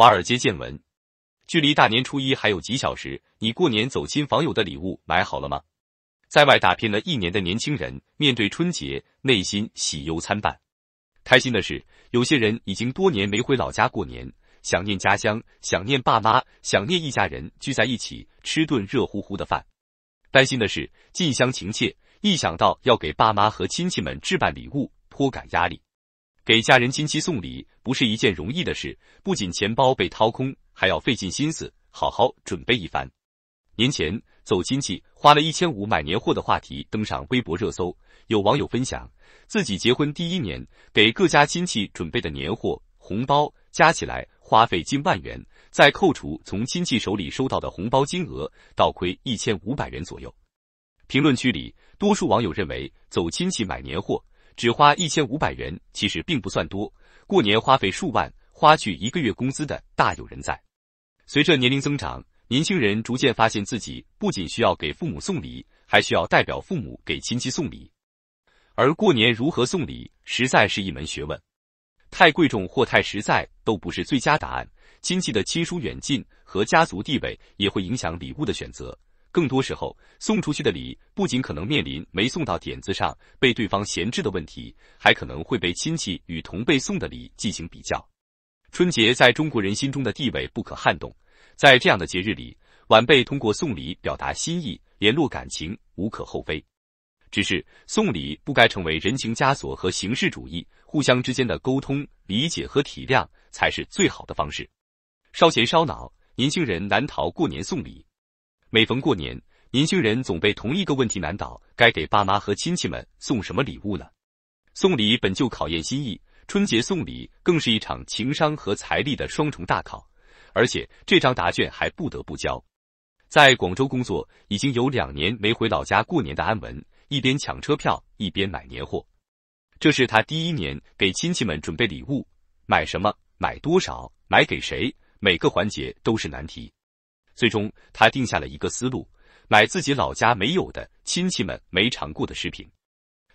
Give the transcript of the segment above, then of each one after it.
华尔街见闻：距离大年初一还有几小时，你过年走亲访友的礼物买好了吗？在外打拼了一年的年轻人，面对春节，内心喜忧参半。开心的是，有些人已经多年没回老家过年，想念家乡，想念爸妈，想念一家人聚在一起吃顿热乎乎的饭。担心的是，近乡情怯，一想到要给爸妈和亲戚们置办礼物，颇感压力。给家人亲戚送礼不是一件容易的事，不仅钱包被掏空，还要费尽心思好好准备一番。年前走亲戚花了一千五买年货的话题登上微博热搜，有网友分享自己结婚第一年给各家亲戚准备的年货红包加起来花费近万元，再扣除从亲戚手里收到的红包金额，倒亏一千五百元左右。评论区里，多数网友认为走亲戚买年货。只花一千五百元，其实并不算多。过年花费数万，花去一个月工资的大有人在。随着年龄增长，年轻人逐渐发现自己不仅需要给父母送礼，还需要代表父母给亲戚送礼。而过年如何送礼，实在是一门学问。太贵重或太实在都不是最佳答案。亲戚的亲疏远近和家族地位也会影响礼物的选择。更多时候，送出去的礼不仅可能面临没送到点子上被对方闲置的问题，还可能会被亲戚与同辈送的礼进行比较。春节在中国人心中的地位不可撼动，在这样的节日里，晚辈通过送礼表达心意、联络感情，无可厚非。只是送礼不该成为人情枷锁和形式主义，互相之间的沟通、理解和体谅才是最好的方式。烧钱烧脑，年轻人难逃过年送礼。每逢过年，年轻人总被同一个问题难倒：该给爸妈和亲戚们送什么礼物呢？送礼本就考验心意，春节送礼更是一场情商和财力的双重大考，而且这张答卷还不得不交。在广州工作已经有两年没回老家过年的安文，一边抢车票一边买年货。这是他第一年给亲戚们准备礼物，买什么、买多少、买给谁，每个环节都是难题。最终，他定下了一个思路：买自己老家没有的、亲戚们没尝过的食品。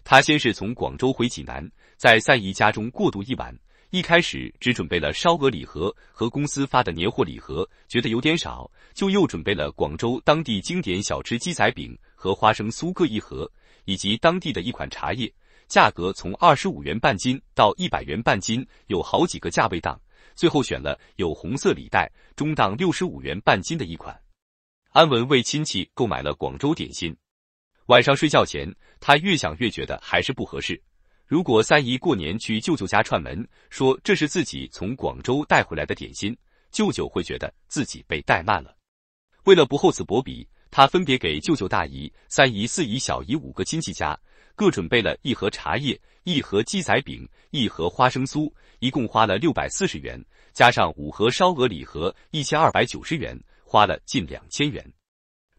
他先是从广州回济南，在三姨家中过渡一晚。一开始只准备了烧鹅礼盒和公司发的年货礼盒，觉得有点少，就又准备了广州当地经典小吃鸡仔饼和花生酥各一盒，以及当地的一款茶叶，价格从二十五元半斤到一百元半斤，有好几个价位档。最后选了有红色礼袋、中档六十五元半斤的一款。安文为亲戚购买了广州点心。晚上睡觉前，他越想越觉得还是不合适。如果三姨过年去舅舅家串门，说这是自己从广州带回来的点心，舅舅会觉得自己被怠慢了。为了不厚此薄彼，他分别给舅舅、大姨、三姨、四姨、小姨五个亲戚家。各准备了一盒茶叶、一盒鸡仔饼、一盒花生酥，一共花了六百四十元，加上五盒烧鹅礼盒一千二百九十元，花了近两千元。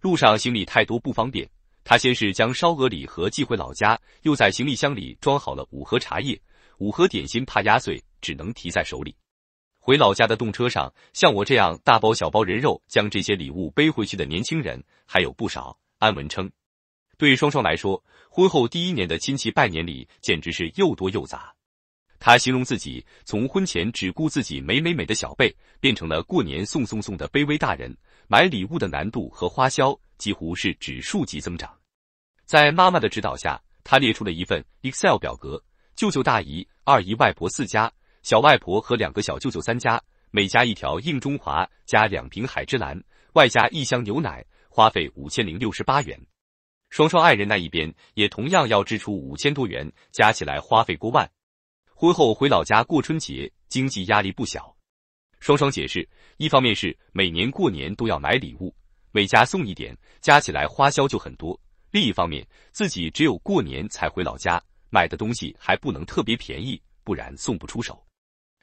路上行李太多不方便，他先是将烧鹅礼盒寄回老家，又在行李箱里装好了五盒茶叶、五盒点心，怕压碎，只能提在手里。回老家的动车上，像我这样大包小包人肉将这些礼物背回去的年轻人还有不少。安文称。对双双来说，婚后第一年的亲戚拜年礼简直是又多又杂。他形容自己从婚前只顾自己美美美的小辈，变成了过年送送送的卑微大人，买礼物的难度和花销几乎是指数级增长。在妈妈的指导下，他列出了一份 Excel 表格：舅舅、大姨、二姨、外婆四家，小外婆和两个小舅舅三家，每家一条硬中华加两瓶海之蓝，外加一箱牛奶，花费五千零六十八元。双双爱人那一边也同样要支出五千多元，加起来花费过万。婚后回老家过春节，经济压力不小。双双解释，一方面是每年过年都要买礼物，每家送一点，加起来花销就很多；另一方面，自己只有过年才回老家，买的东西还不能特别便宜，不然送不出手。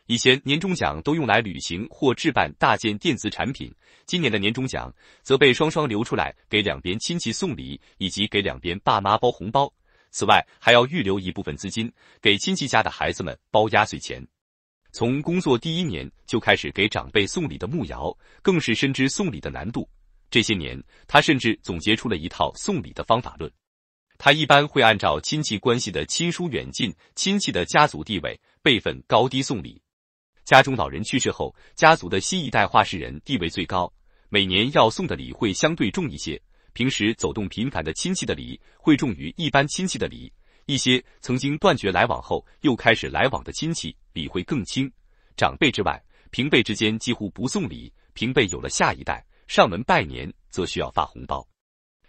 以前年终奖都用来旅行或置办大件电子产品，今年的年终奖则被双双留出来给两边亲戚送礼，以及给两边爸妈包红包。此外，还要预留一部分资金给亲戚家的孩子们包压岁钱。从工作第一年就开始给长辈送礼的慕瑶，更是深知送礼的难度。这些年，他甚至总结出了一套送礼的方法论。他一般会按照亲戚关系的亲疏远近、亲戚的家族地位、辈分高低送礼。家中老人去世后，家族的新一代话事人地位最高，每年要送的礼会相对重一些。平时走动频繁的亲戚的礼会重于一般亲戚的礼，一些曾经断绝来往后又开始来往的亲戚礼会更轻。长辈之外，平辈之间几乎不送礼。平辈有了下一代，上门拜年则需要发红包。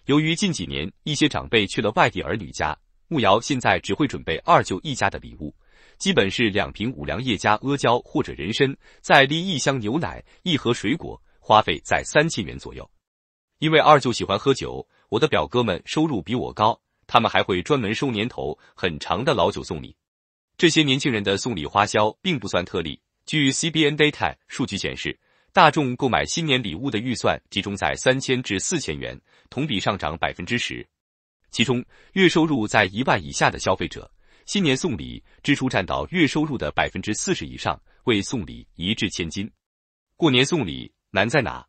由于近几年一些长辈去了外地儿女家，慕瑶现在只会准备二舅一家的礼物，基本是两瓶五粮液加阿胶或者人参，再拎一箱牛奶、一盒水果，花费在三千元左右。因为二舅喜欢喝酒，我的表哥们收入比我高，他们还会专门收年头很长的老酒送礼。这些年轻人的送礼花销并不算特例。据 CBN Data 数据显示。大众购买新年礼物的预算集中在三千至四千元，同比上涨百分之十。其中，月收入在一万以下的消费者，新年送礼支出占到月收入的百分之四十以上，为送礼一掷千金。过年送礼难在哪？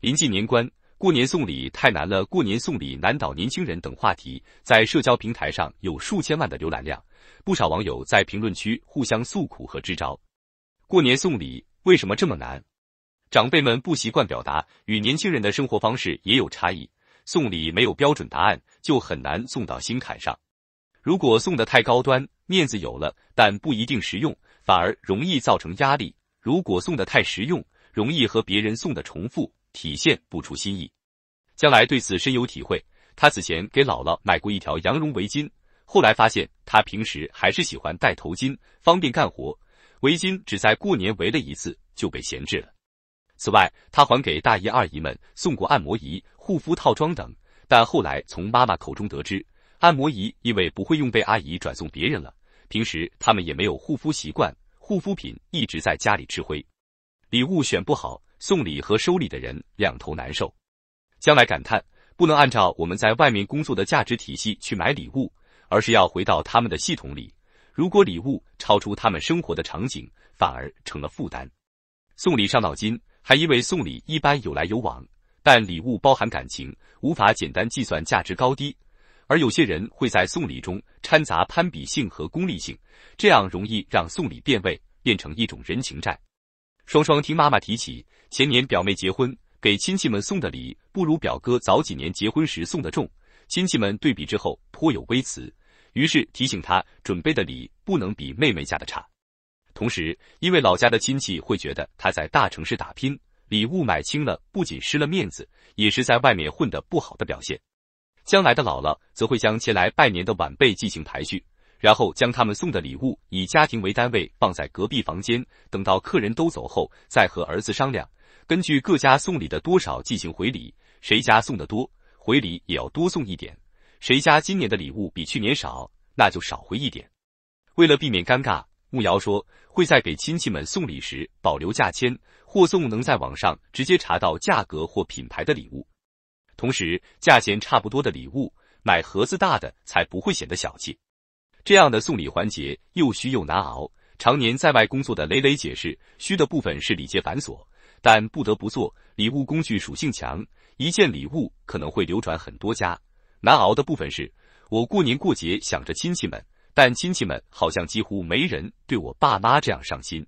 临近年关，过年送礼太难了。过年送礼难倒年轻人等话题，在社交平台上有数千万的浏览量，不少网友在评论区互相诉苦和支招。过年送礼为什么这么难？长辈们不习惯表达，与年轻人的生活方式也有差异。送礼没有标准答案，就很难送到心坎上。如果送的太高端，面子有了，但不一定实用，反而容易造成压力；如果送的太实用，容易和别人送的重复，体现不出心意。将来对此深有体会。他此前给姥姥买过一条羊绒围巾，后来发现他平时还是喜欢戴头巾，方便干活。围巾只在过年围了一次就被闲置了。此外，他还给大姨二姨们送过按摩仪、护肤套装等，但后来从妈妈口中得知，按摩仪因为不会用被阿姨转送别人了。平时他们也没有护肤习惯，护肤品一直在家里吃灰。礼物选不好，送礼和收礼的人两头难受。将来感叹，不能按照我们在外面工作的价值体系去买礼物，而是要回到他们的系统里。如果礼物超出他们生活的场景，反而成了负担。送礼伤脑筋。还因为送礼一般有来有往，但礼物包含感情，无法简单计算价值高低。而有些人会在送礼中掺杂攀比性和功利性，这样容易让送礼变味，变成一种人情债。双双听妈妈提起，前年表妹结婚，给亲戚们送的礼不如表哥早几年结婚时送的重，亲戚们对比之后颇有微词，于是提醒他准备的礼不能比妹妹家的差。同时，因为老家的亲戚会觉得他在大城市打拼，礼物买轻了，不仅失了面子，也是在外面混得不好的表现。将来的姥姥则会将前来拜年的晚辈进行排序，然后将他们送的礼物以家庭为单位放在隔壁房间，等到客人都走后，再和儿子商量，根据各家送礼的多少进行回礼，谁家送的多，回礼也要多送一点；谁家今年的礼物比去年少，那就少回一点。为了避免尴尬。慕瑶说，会在给亲戚们送礼时保留价签，或送能在网上直接查到价格或品牌的礼物。同时，价钱差不多的礼物，买盒子大的才不会显得小气。这样的送礼环节又虚又难熬。常年在外工作的雷雷解释，虚的部分是礼节繁琐，但不得不做。礼物工具属性强，一件礼物可能会流转很多家。难熬的部分是，我过年过节想着亲戚们。但亲戚们好像几乎没人对我爸妈这样上心。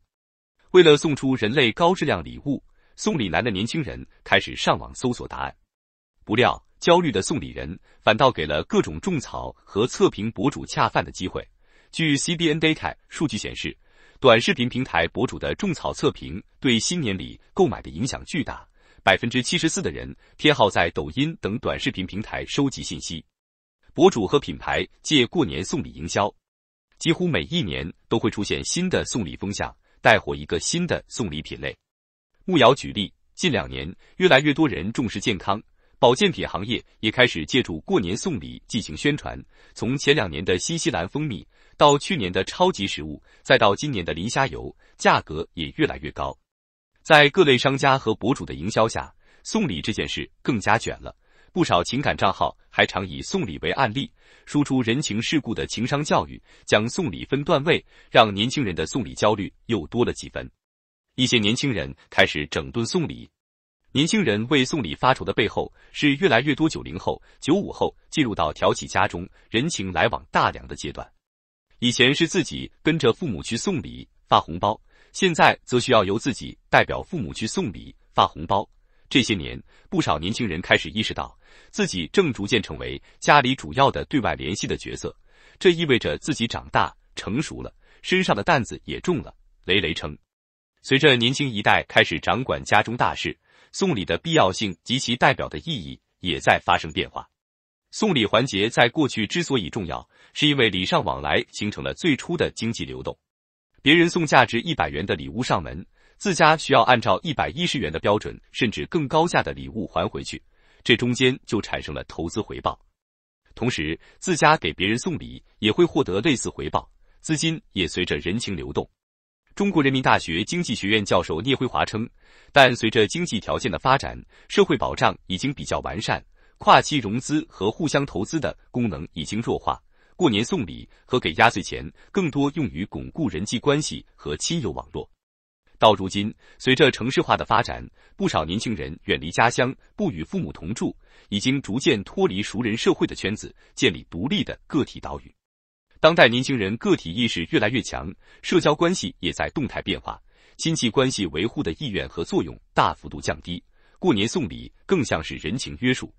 为了送出人类高质量礼物，送礼难的年轻人开始上网搜索答案。不料，焦虑的送礼人反倒给了各种种草和测评博主恰饭的机会。据 CBN Data 数据显示，短视频平台博主的种草测评对新年礼购买的影响巨大。百分之七十四的人偏好在抖音等短视频平台收集信息。博主和品牌借过年送礼营销，几乎每一年都会出现新的送礼风向，带火一个新的送礼品类。慕瑶举例，近两年越来越多人重视健康，保健品行业也开始借助过年送礼进行宣传。从前两年的新西兰蜂蜜，到去年的超级食物，再到今年的磷虾油，价格也越来越高。在各类商家和博主的营销下，送礼这件事更加卷了。不少情感账号还常以送礼为案例，输出人情世故的情商教育，将送礼分段位，让年轻人的送礼焦虑又多了几分。一些年轻人开始整顿送礼。年轻人为送礼发愁的背后，是越来越多九零后、九五后进入到挑起家中人情来往大梁的阶段。以前是自己跟着父母去送礼发红包，现在则需要由自己代表父母去送礼、发红包。这些年，不少年轻人开始意识到，自己正逐渐成为家里主要的对外联系的角色。这意味着自己长大成熟了，身上的担子也重了，雷雷称。随着年轻一代开始掌管家中大事，送礼的必要性及其代表的意义也在发生变化。送礼环节在过去之所以重要，是因为礼尚往来形成了最初的经济流动。别人送价值一百元的礼物上门。自家需要按照一百一十元的标准，甚至更高价的礼物还回去，这中间就产生了投资回报。同时，自家给别人送礼也会获得类似回报，资金也随着人情流动。中国人民大学经济学院教授聂辉华称，但随着经济条件的发展，社会保障已经比较完善，跨期融资和互相投资的功能已经弱化，过年送礼和给压岁钱更多用于巩固人际关系和亲友网络。到如今，随着城市化的发展，不少年轻人远离家乡，不与父母同住，已经逐渐脱离熟人社会的圈子，建立独立的个体岛屿。当代年轻人个体意识越来越强，社交关系也在动态变化，亲戚关系维护的意愿和作用大幅度降低。过年送礼更像是人情约束。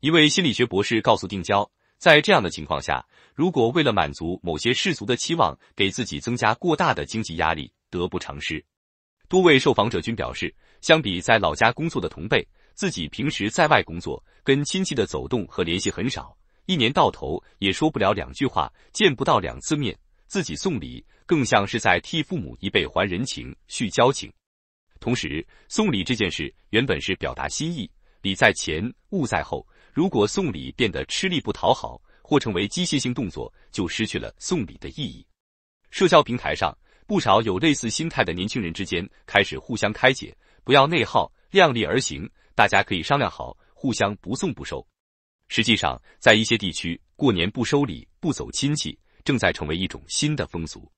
一位心理学博士告诉丁娇，在这样的情况下，如果为了满足某些世俗的期望，给自己增加过大的经济压力，得不偿失。多位受访者均表示，相比在老家工作的同辈，自己平时在外工作，跟亲戚的走动和联系很少，一年到头也说不了两句话，见不到两次面。自己送礼更像是在替父母一辈还人情、续交情。同时，送礼这件事原本是表达心意，礼在前，物在后。如果送礼变得吃力不讨好，或成为机械性动作，就失去了送礼的意义。社交平台上。不少有类似心态的年轻人之间开始互相开解，不要内耗，量力而行，大家可以商量好，互相不送不收。实际上，在一些地区，过年不收礼、不走亲戚，正在成为一种新的风俗。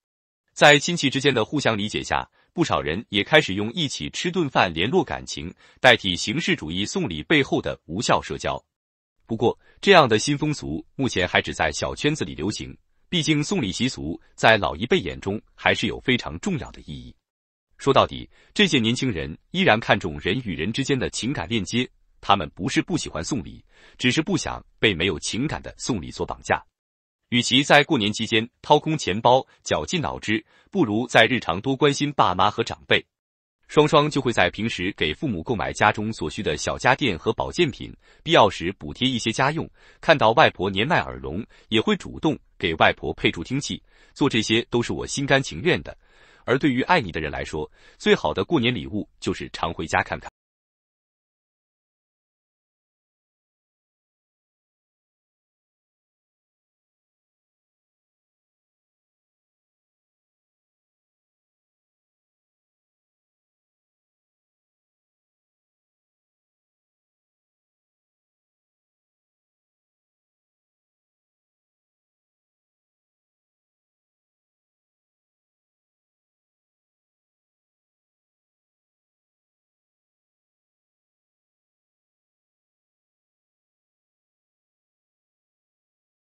在亲戚之间的互相理解下，不少人也开始用一起吃顿饭联络感情，代替形式主义送礼背后的无效社交。不过，这样的新风俗目前还只在小圈子里流行。毕竟送礼习俗在老一辈眼中还是有非常重要的意义。说到底，这些年轻人依然看重人与人之间的情感链接，他们不是不喜欢送礼，只是不想被没有情感的送礼所绑架。与其在过年期间掏空钱包绞尽脑汁，不如在日常多关心爸妈和长辈。双双就会在平时给父母购买家中所需的小家电和保健品，必要时补贴一些家用。看到外婆年迈耳聋，也会主动给外婆配助听器。做这些都是我心甘情愿的。而对于爱你的人来说，最好的过年礼物就是常回家看看。